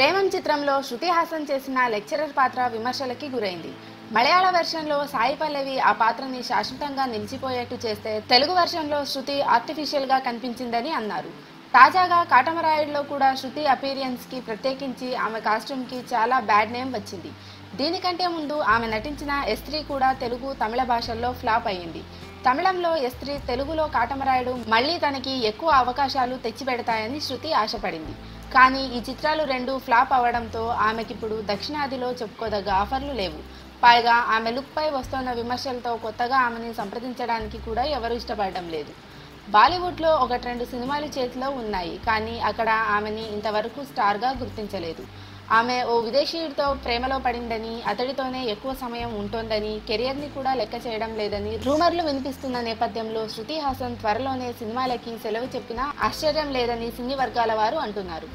ప్రేమం చిత్రంలో శృతి హాసన్ చేసిన లెక్చరర్ పాత్ర విమర్శలకి గురైంది. మలయాళ వెర్షన్లో సాయి పల్లవి ఆ పాత్రని శాశ్వతంగా నిలిచిపోయేట్టు చేస్తే తెలుగు వెర్షన్లో శృతి ఆర్టిఫిషియల్గా కనిపించిందని అన్నారు. తాజాగా కాటమరాయుడులో కూడా శృతి అపీరియన్స్కి ప్రత్యేకించి ఆమె కాస్ట్యూమ్కి చాలా బ్యాడ్ నేమ్ వచ్చింది. దీనికంటే ముందు ఆమె నటించిన ఎస్త్రీ కూడా తెలుగు తమిళ భాషల్లో ఫ్లాప్ అయ్యింది. తమిళంలో ఎస్త్రీ తెలుగులో కాటమరాయుడు మళ్ళీ తనకి ఎక్కువ అవకాశాలు తెచ్చిపెడతాయని శృతి ఆశపడింది. కానీ ఈ చిత్రాలు రెండు ఫ్లాప్ అవడంతో ఆమెకిప్పుడు దక్షిణాదిలో చెప్పుకోదగ్గ ఆఫర్లు లేవు. పైగా ఆమె లుక్పై వస్తున్న విమర్శలతో కొత్తగా ఆమెని సంప్రదించడానికి కూడా ఎవరు ఇష్టపడడం లేదు. బాలీవుడ్లో ఒకటి రెండు సినిమాలు చేతిలో ఉన్నాయి కానీ అక్కడ ఆమెని ఇంతవరకు స్టార్గా గుర్తించలేదు. ఆమె ఓ విదేశీయుడితో ప్రేమలో పడిందని అతడితోనే ఎక్కువ సమయం ఉంటోందని కెరియర్ని కూడా లెక్క చేయడం లేదని రూమర్లు వినిపిస్తున్న నేపథ్యంలో శృతి హాసన్ త్వరలోనే సినిమాలకి సెలవు చెప్పినా ఆశ్చర్యం లేదని సినీ వర్గాల వారు అంటున్నారు.